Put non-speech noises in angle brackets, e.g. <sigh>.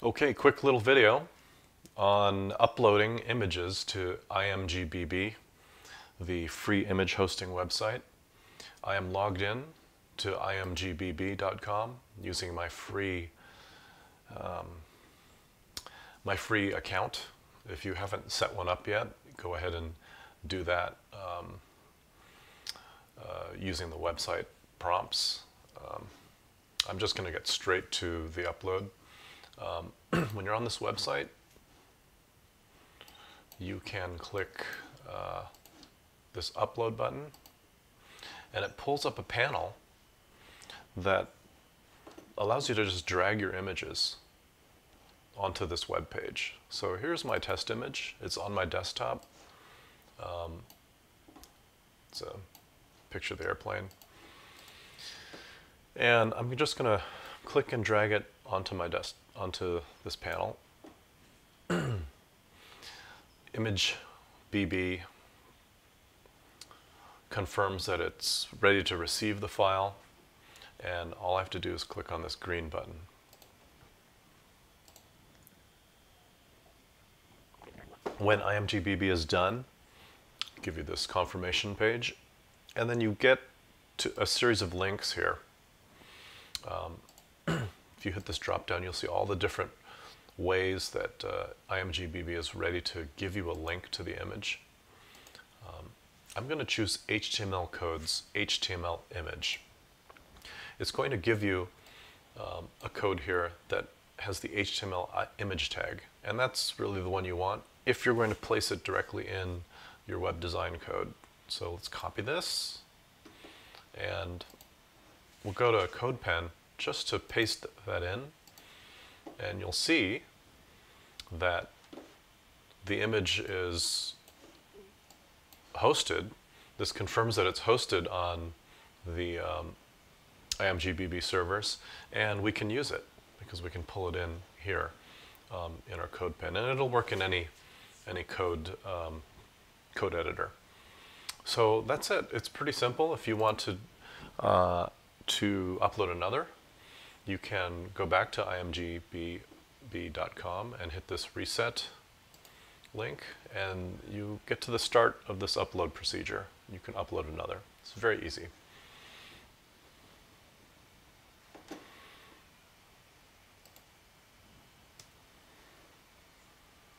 Okay, quick little video on uploading images to IMGBB, the free image hosting website. I am logged in to imgbb.com using my free um, my free account. If you haven't set one up yet, go ahead and do that um, uh, using the website prompts. Um, I'm just going to get straight to the upload. Um, <clears throat> when you're on this website, you can click uh, this upload button and it pulls up a panel that allows you to just drag your images onto this web page. So here's my test image. It's on my desktop. Um, it's a picture of the airplane. And I'm just going to click and drag it onto my desk onto this panel. <clears throat> Image BB confirms that it's ready to receive the file and all I have to do is click on this green button. When IMGBB is done, I'll give you this confirmation page, and then you get to a series of links here. Um, if you hit this drop down, you'll see all the different ways that uh, IMGBB is ready to give you a link to the image. Um, I'm going to choose HTML codes, HTML image. It's going to give you um, a code here that has the HTML uh, image tag, and that's really the one you want if you're going to place it directly in your web design code. So let's copy this, and we'll go to CodePen just to paste that in, and you'll see that the image is hosted. This confirms that it's hosted on the um, IMGBB servers, and we can use it because we can pull it in here um, in our CodePen, and it'll work in any any code um, code editor. So that's it. It's pretty simple. If you want to uh, to upload another, you can go back to imgbb.com and hit this reset link, and you get to the start of this upload procedure. You can upload another. It's very easy.